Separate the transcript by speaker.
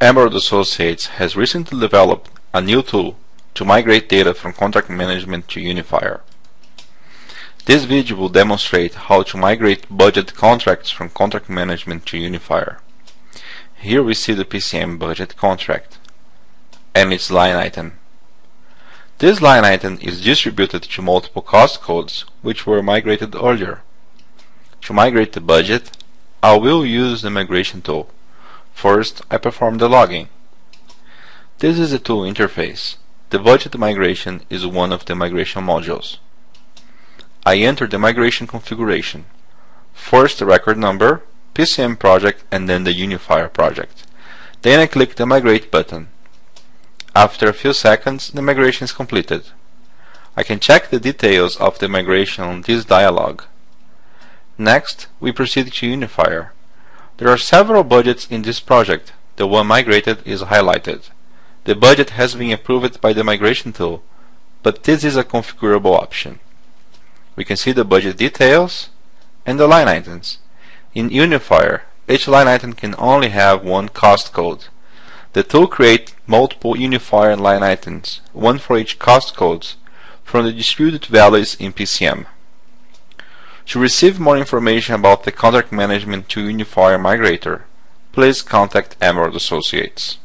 Speaker 1: Emerald Associates has recently developed a new tool to migrate data from contract management to Unifier. This video will demonstrate how to migrate budget contracts from contract management to Unifier. Here we see the PCM budget contract and its line item. This line item is distributed to multiple cost codes which were migrated earlier. To migrate the budget, I will use the migration tool. First, I perform the logging. This is the tool interface. The budget migration is one of the migration modules. I enter the migration configuration. First the record number, PCM project and then the Unifier project. Then I click the migrate button. After a few seconds the migration is completed. I can check the details of the migration on this dialog. Next, we proceed to Unifier. There are several budgets in this project. The one migrated is highlighted. The budget has been approved by the migration tool, but this is a configurable option. We can see the budget details and the line items. In Unifier, each line item can only have one cost code. The tool creates multiple Unifier line items, one for each cost codes, from the distributed values in PCM. To receive more information about the contract management to Unifier Migrator, please contact Emerald Associates.